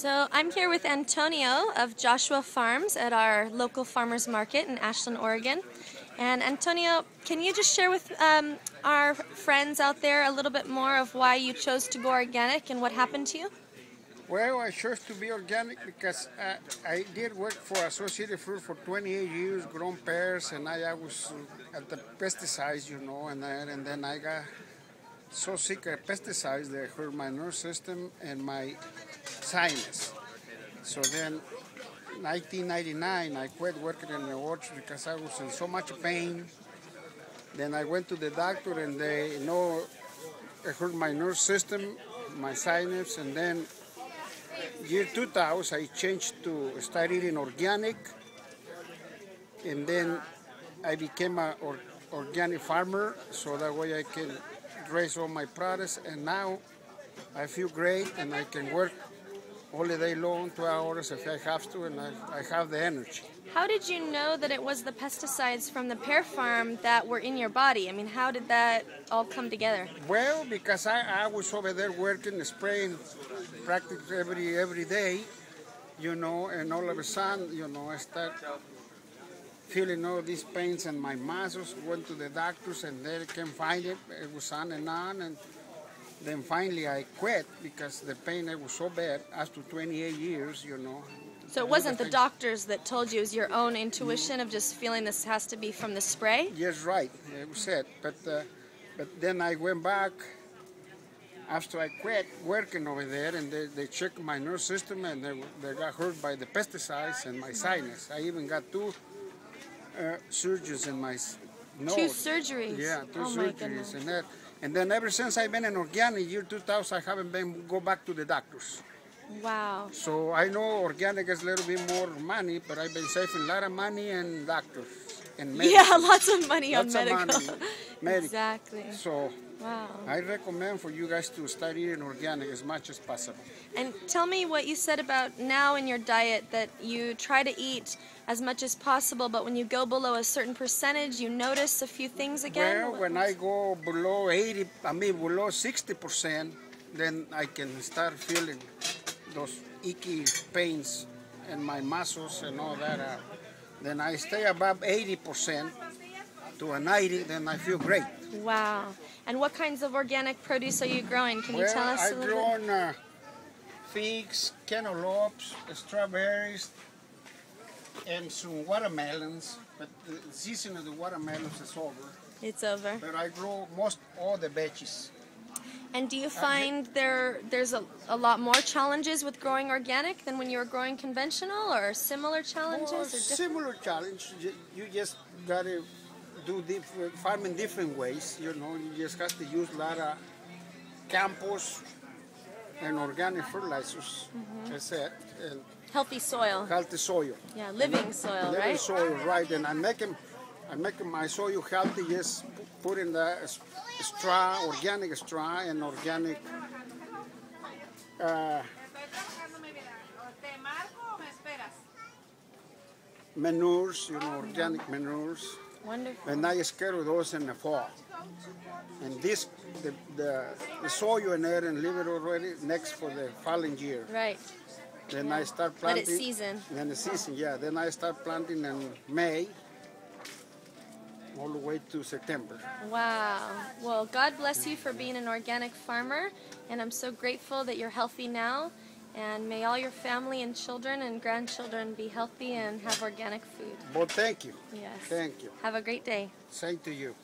So I'm here with Antonio of Joshua Farms at our local farmers market in Ashland, Oregon. And Antonio, can you just share with um, our friends out there a little bit more of why you chose to go organic and what happened to you? Well, I chose to be organic because uh, I did work for Associated Fruit for 28 years, grown pears, and I, I was at the pesticides, you know, and then, and then I got so sick of pesticides that hurt my nerve system and my sinus. So then, 1999, I quit working in the orchard because I was in so much pain. Then I went to the doctor and they you know it hurt my nerve system, my sinus, and then year 2000 I changed to start eating organic, and then I became an or, organic farmer, so that way I can raise all my products, and now I feel great and I can work all day long, two hours if I have to, and I, I have the energy. How did you know that it was the pesticides from the pear farm that were in your body? I mean, how did that all come together? Well, because I, I was over there working, spraying practically every every day, you know, and all of a sudden, you know, I start feeling all these pains in my muscles. Went to the doctors and they can't find it. It was on and on, and then finally I quit because the pain it was so bad. After 28 years, you know. So it wasn't the doctors that told you; it was your own intuition of just feeling this has to be from the spray. Yes, right. It was it. But uh, but then I went back after I quit working over there, and they, they checked my nerve system, and they, they got hurt by the pesticides and my sinus. I even got two uh, surgeries in my nose. Two surgeries. Yeah, two oh my surgeries, and that. And then ever since I've been in organic, year 2000, I haven't been go back to the doctors. Wow. So I know organic is a little bit more money, but I've been saving a lot of money and doctors and Yeah, lots of money Lots on medical. money. Medical. Exactly. So Wow. I recommend for you guys to start eating organic as much as possible. And tell me what you said about now in your diet that you try to eat as much as possible, but when you go below a certain percentage, you notice a few things again. Well, when I go below 80, I mean below 60%, then I can start feeling those icky pains in my muscles and all that. Uh, then I stay above 80% to a 90, then I feel great. Wow. And what kinds of organic produce are you growing? Can you tell us a I've little bit? grown uh, figs, cantaloupes, strawberries, and some watermelons. But the season of the watermelons is over. It's over. But I grow most all the veggies. And do you find there there's a, a lot more challenges with growing organic than when you were growing conventional, or similar challenges? Well, or similar challenge. You- You just gotta do different, farm in different ways. You know, you just have to use a lot of compost and organic fertilizers. Mm-hmm. That's it. And Healthy soil. healthy soil. Yeah, living soil, Living right? soil, right? And I make them, I make my soil healthy. Just pu- put in the straw, organic straw, and organic. Uh, manures, you know, organic manures. Wonderful. And I scatter those in the fall. And this, the, the, the soil in there and leave it already next for the following year. Right. Then I start Let planting. it season. Then the season, yeah. Then I start planting in May, all the way to September. Wow. Well, God bless you for being an organic farmer, and I'm so grateful that you're healthy now. And may all your family and children and grandchildren be healthy and have organic food. Well, thank you. Yes. Thank you. Have a great day. Same to you.